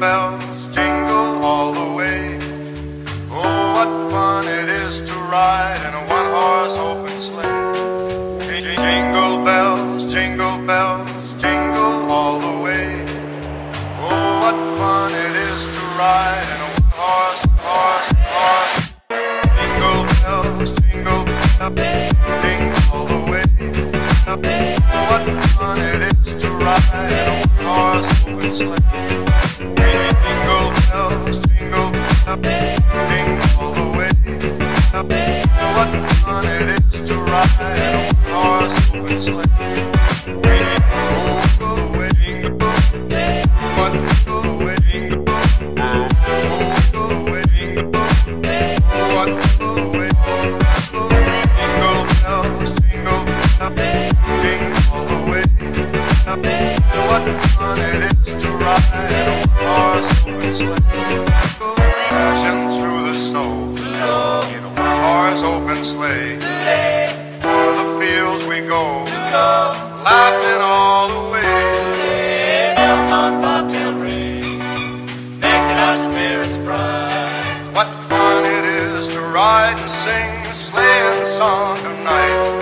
bells jingle all the way. Oh, what fun it is to ride in a one-horse open sleigh. Jingle bells, jingle bells, jingle all the way. Oh, what fun it is to ride in a one-horse, horse, horse. Jingle bells, jingle bells, jingle all the way. Oh, what fun it is to ride in a one-horse open sleigh. Oh, what fun it is to ride in a one-horse open sleigh. Jingle away, jingle, what jingle away, jingle, jingle away, jingle, what jingle away, jingle bells, jingle bells, jingle all the way. What fun it is to ride in a one-horse open sleigh. Crashing through the snow in a one-horse open sleigh. The fields we go, laughing all the way. bells on bobtail ring, making our spirits bright. What fun it is to ride and sing a sleighing song tonight.